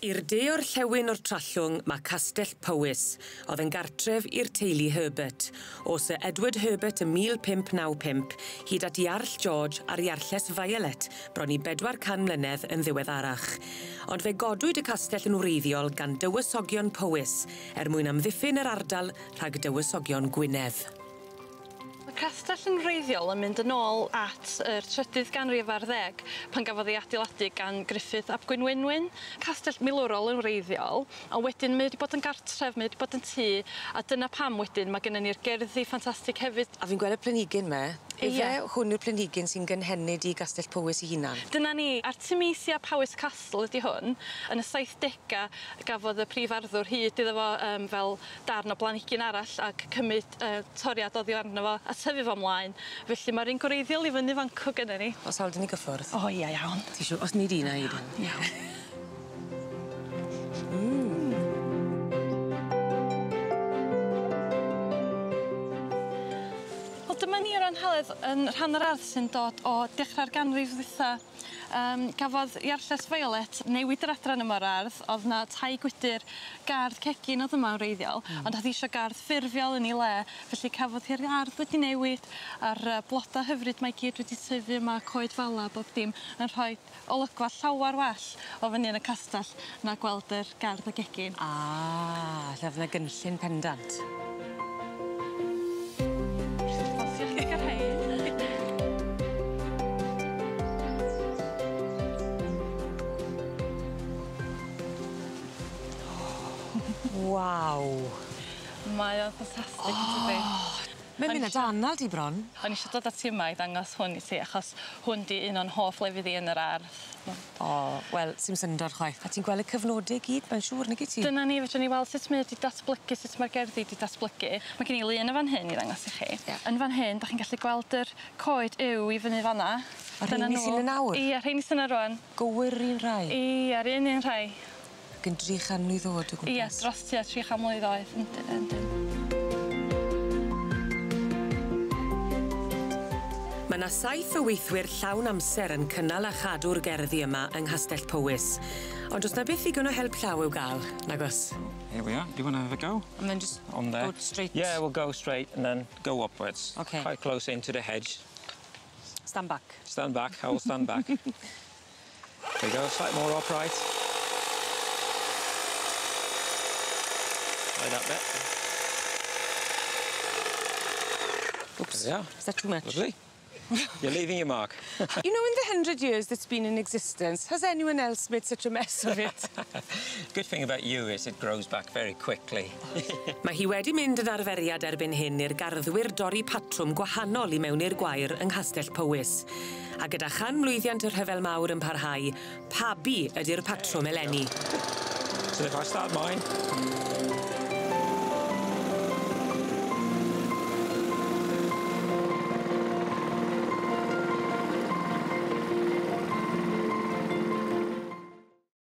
I'r de orllewin o'r Trallwng mae Castell Powys oedd yn gartref i'r teulu Herbert o Sir Edward Herbert ym mil pump naw pump hyd at Iarll George a'r Iarlles Violet bron i bedwar can mlynedd yn ddiweddarach ond fe godwyd y castell yn wreiddiol gan dywysogion Powys er mwyn amddiffyn yr ardal rhag dywysogion Gwynedd. Y castell yn wreiddiol yn mynd yn ôl at yr trydydd ganrif ar ddeg pan gafodd ei adeiladu gan Griffith ap Gwynwynwyn. Castell milwrol yn wreiddiol a wedyn mae wedi bod yn gartref mae wedi bod yn tŷ a dyna pam wedyn mae gennym ni'r gerddi ffantastig hefyd. A fi'n gweld y planhigyn me, Ife hwn yw'r planhigyn sy'n gynhenid i Gastell Powys 'i hunan? Dyna ni. Artemisia Powys Castle ydy hwn. Yn y saithdega gafodd y prif arddwr hyd iddo fo um, fel darn o blanhigyn arall ac cymryd uh, toriad oddi arno fo a tyfu fo mlaen. Felly mae'r un gwreiddiol i fyny fancw gyda ni. Os hawl dyn ni gyffwrdd? O ia iawn. Ti siw, Os ni di neud? Iawn. Mm. Dyma ni o ran Heledd yn rhan yr ardd sy'n dod o dechrau'r ganrif ddwytha. Um, gafodd Iarlles Violet newid yr adran yma'r ardd. Oedd na tai gwydyr gardd cegin oedd yma'n reiddiol, mm. ond oedd eisiau gardd ffurfiol yn ei le. Felly cafodd hi'r ardd wedi newid a'r uh, bloda hyfryd mae gyd wedi tyfu yma, coed fala, bob dim, yn rhoi olygfa llawar well o fyny yn y castell na gweld yr gardd y gegin. Ah, lle oedd yna gynllun pendant. Waw. Mae o'n ffantastig yntydi? tydi. Mae'n mynd â anal di bron. O'n i isio dod at yma i dangos hwn i ti achos hwn di un o'n hoff lefydd i yn yr ardd. O, wel, sy'n syndod chwaith. A ti'n gweld y cyfnodau i gyd, mae'n siŵr, nag i ti? Dyna ni, fedrwn ni weld sut mae wedi datblygu, sut mae'r gerddi wedi datblygu. Mae gen i lun y fan hyn i ddangos i chi. Yeah. Yn fan hyn, da chi'n gallu gweld yr coed yw i fyny fanna. A rheini sy'n y nawr? Ie, rheini sy'n y rwan. Gywir un rai? Ie, ar un un rai. Ac yn dri chan mlwydd o'd o gwmpas? Ie, dros tua tri chan mlynedd oed yndyn yndyn. Saith o weithwyr llawn amser yn cynnal a chadw'r gerddi yma yng Nghastell Powys ond do's 'na beth ddigon o help llaw i'w ga'l, nagos? Here we are. Do you want to have a go? And then just... On there. Go straight? Yeah, we'll go straight and then go upwards. Okay. Quite close into the hedge. Stand back. Stand back. I will stand back. there you go. Slightly more upright. by that there. Oops. There we are. Is that too much? Lovely. You're leaving your mark. you know, in the hundred years that's been in existence, has anyone else made such a mess of it? Good thing about you is it grows back very quickly. Mae hi wedi mynd yn arferiad erbyn hyn i'r garddwyr dorri patrwm gwahanol i mewn i'r gwair yng Nghastell Powys. A gyda chan mlwyddiant y rhyfel mawr yn parhau, pabi ydy'r patrwm eleni. So if I start mine,